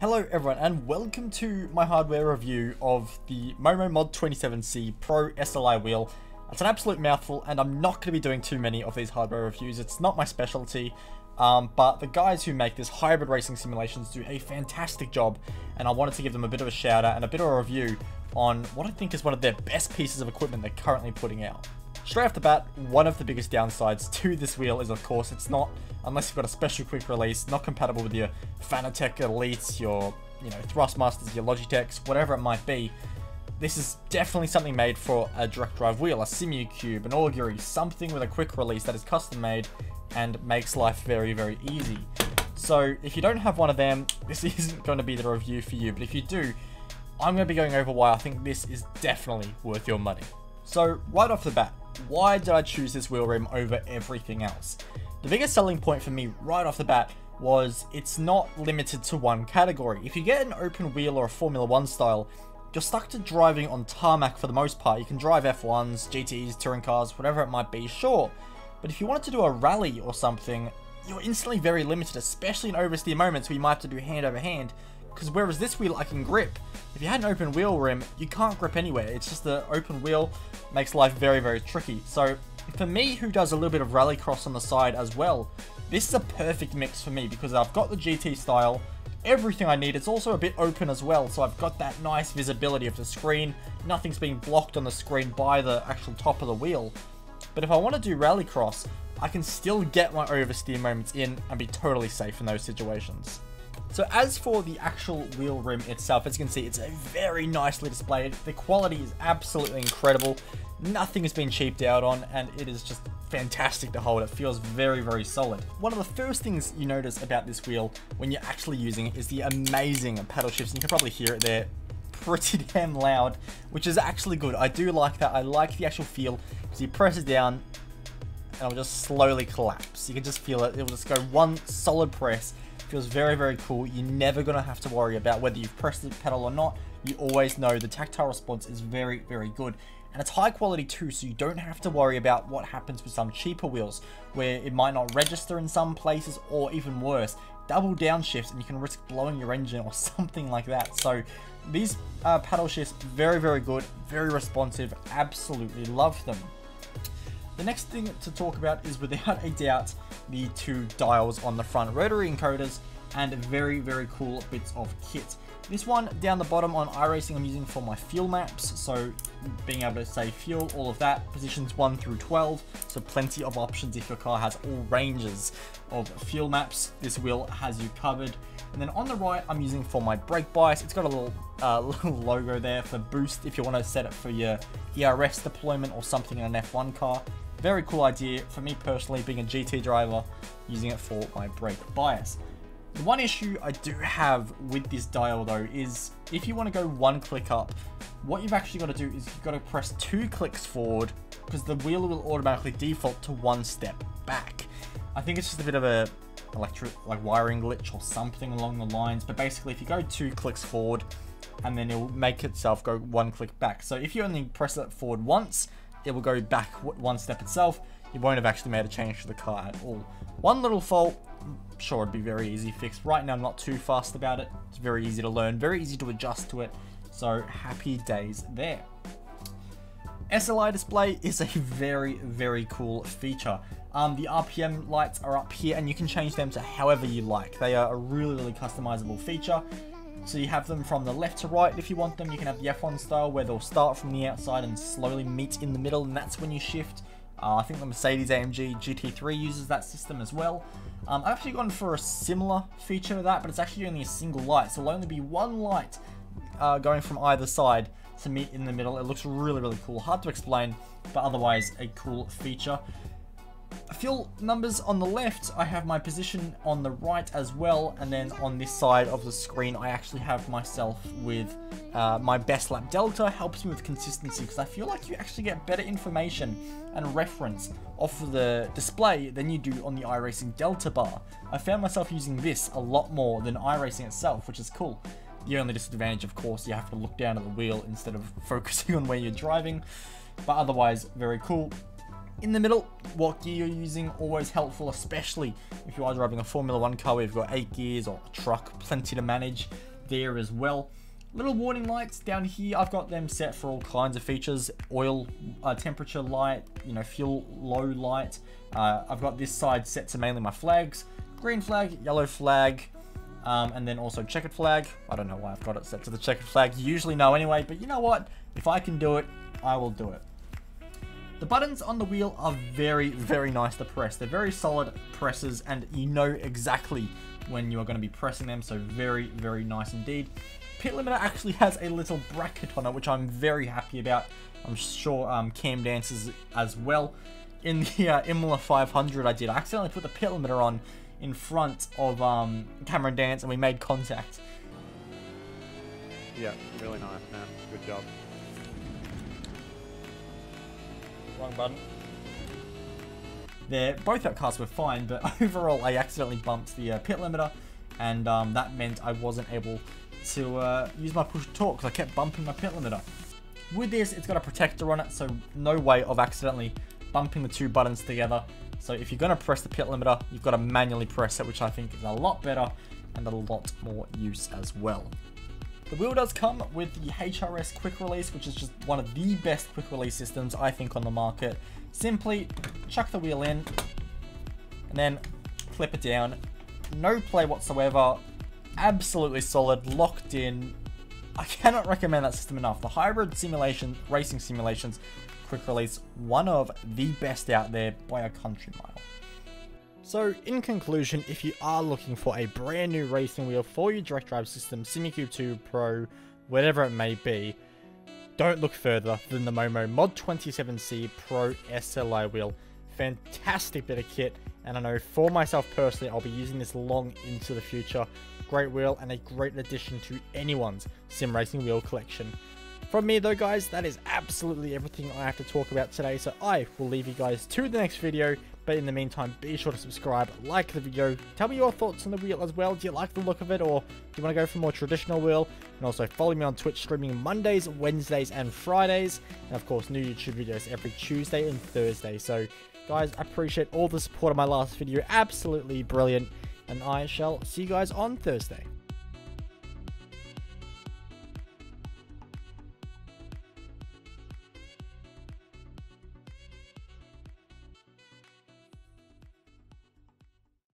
Hello everyone and welcome to my hardware review of the Momo Mod 27C Pro SLI wheel. It's an absolute mouthful and I'm not going to be doing too many of these hardware reviews, it's not my specialty, um, but the guys who make this hybrid racing simulations do a fantastic job and I wanted to give them a bit of a shout out and a bit of a review on what I think is one of their best pieces of equipment they're currently putting out. Straight off the bat, one of the biggest downsides to this wheel is of course it's not, unless you've got a special quick release, not compatible with your Fanatec Elites, your you know Thrustmasters, your Logitechs, whatever it might be. This is definitely something made for a direct drive wheel, a Simucube, an Augury, something with a quick release that is custom made and makes life very, very easy. So if you don't have one of them, this isn't going to be the review for you, but if you do, I'm going to be going over why I think this is definitely worth your money. So right off the bat, why did I choose this wheel rim over everything else? The biggest selling point for me right off the bat was it's not limited to one category. If you get an open wheel or a Formula 1 style, you're stuck to driving on tarmac for the most part. You can drive F1s, GTs, touring cars, whatever it might be, sure. But if you wanted to do a rally or something, you're instantly very limited, especially in oversteer moments where you might have to do hand over hand because whereas this wheel I can grip, if you had an open wheel rim, you can't grip anywhere. It's just the open wheel makes life very, very tricky. So for me, who does a little bit of rallycross on the side as well, this is a perfect mix for me because I've got the GT style, everything I need. It's also a bit open as well, so I've got that nice visibility of the screen. Nothing's being blocked on the screen by the actual top of the wheel. But if I want to do rallycross, I can still get my oversteer moments in and be totally safe in those situations. So as for the actual wheel rim itself, as you can see, it's a very nicely displayed. The quality is absolutely incredible. Nothing has been cheaped out on, and it is just fantastic to hold. It feels very, very solid. One of the first things you notice about this wheel when you're actually using it is the amazing paddle shifts, and you can probably hear it there pretty damn loud, which is actually good. I do like that. I like the actual feel, because you press it down, and it'll just slowly collapse. You can just feel it. It'll just go one solid press, Feels very, very cool. You're never going to have to worry about whether you've pressed the pedal or not. You always know the tactile response is very, very good. And it's high quality too, so you don't have to worry about what happens with some cheaper wheels, where it might not register in some places, or even worse, double downshift and you can risk blowing your engine or something like that. So these uh, paddle shifts, very, very good, very responsive, absolutely love them. The next thing to talk about is without a doubt the two dials on the front, rotary encoders and very very cool bits of kit. This one down the bottom on iRacing I'm using for my fuel maps, so being able to say fuel, all of that, positions 1 through 12, so plenty of options if your car has all ranges of fuel maps, this wheel has you covered. And then on the right I'm using for my brake bias, it's got a little, uh, little logo there for boost if you want to set it for your ERS deployment or something in an F1 car. Very cool idea for me personally, being a GT driver, using it for my brake bias. The one issue I do have with this dial though is if you want to go one click up, what you've actually got to do is you've got to press two clicks forward because the wheel will automatically default to one step back. I think it's just a bit of a electric like wiring glitch or something along the lines, but basically if you go two clicks forward and then it'll make itself go one click back. So if you only press it forward once, it will go back one step itself. You won't have actually made a change to the car at all. One little fault, sure it'd be very easy fixed. Right now I'm not too fast about it. It's very easy to learn, very easy to adjust to it. So happy days there. SLI display is a very, very cool feature. Um, the RPM lights are up here and you can change them to however you like. They are a really, really customizable feature. So you have them from the left to right if you want them. You can have the F1 style where they'll start from the outside and slowly meet in the middle and that's when you shift. Uh, I think the Mercedes AMG GT3 uses that system as well. Um, I've actually gone for a similar feature to that, but it's actually only a single light. So it'll only be one light uh, going from either side to meet in the middle. It looks really, really cool. Hard to explain, but otherwise a cool feature. Fuel numbers on the left, I have my position on the right as well, and then on this side of the screen, I actually have myself with uh, my best lap delta, helps me with consistency, because I feel like you actually get better information and reference off of the display than you do on the iRacing delta bar. I found myself using this a lot more than iRacing itself, which is cool. The only disadvantage, of course, you have to look down at the wheel instead of focusing on where you're driving, but otherwise, very cool. In the middle, what gear you're using, always helpful, especially if you are driving a Formula 1 car where you've got 8 gears or a truck, plenty to manage. there as well. Little warning lights down here, I've got them set for all kinds of features. Oil uh, temperature light, you know, fuel low light. Uh, I've got this side set to mainly my flags. Green flag, yellow flag, um, and then also checkered flag. I don't know why I've got it set to the checkered flag. Usually know anyway, but you know what? If I can do it, I will do it. The buttons on the wheel are very, very nice to press. They're very solid presses and you know exactly when you are going to be pressing them, so very, very nice indeed. Pit limiter actually has a little bracket on it, which I'm very happy about. I'm sure um, Cam dances as well. In the uh, Imola 500 I did, I accidentally put the pit limiter on in front of um, Cameron Dance and we made contact. Yeah, really nice, man. Good job. Wrong button. There, both outcasts were fine, but overall I accidentally bumped the uh, pit limiter, and um, that meant I wasn't able to uh, use my push talk because I kept bumping my pit limiter. With this, it's got a protector on it, so no way of accidentally bumping the two buttons together. So if you're going to press the pit limiter, you've got to manually press it, which I think is a lot better and a lot more use as well. The wheel does come with the HRS quick release, which is just one of the best quick release systems I think on the market. Simply chuck the wheel in and then flip it down. No play whatsoever. Absolutely solid, locked in. I cannot recommend that system enough. The hybrid simulation, racing simulations, quick release, one of the best out there by a country mile. So, in conclusion, if you are looking for a brand new racing wheel for your direct drive system, Simucube 2 Pro, whatever it may be, don't look further than the Momo Mod 27C Pro SLI wheel. Fantastic bit of kit, and I know for myself personally, I'll be using this long into the future. Great wheel and a great addition to anyone's sim racing wheel collection. From me though guys, that is absolutely everything I have to talk about today, so I will leave you guys to the next video, but in the meantime, be sure to subscribe, like the video, tell me your thoughts on the wheel as well. Do you like the look of it or do you want to go for more traditional wheel? And also follow me on Twitch streaming Mondays, Wednesdays, and Fridays. And of course, new YouTube videos every Tuesday and Thursday. So guys, I appreciate all the support of my last video. Absolutely brilliant. And I shall see you guys on Thursday.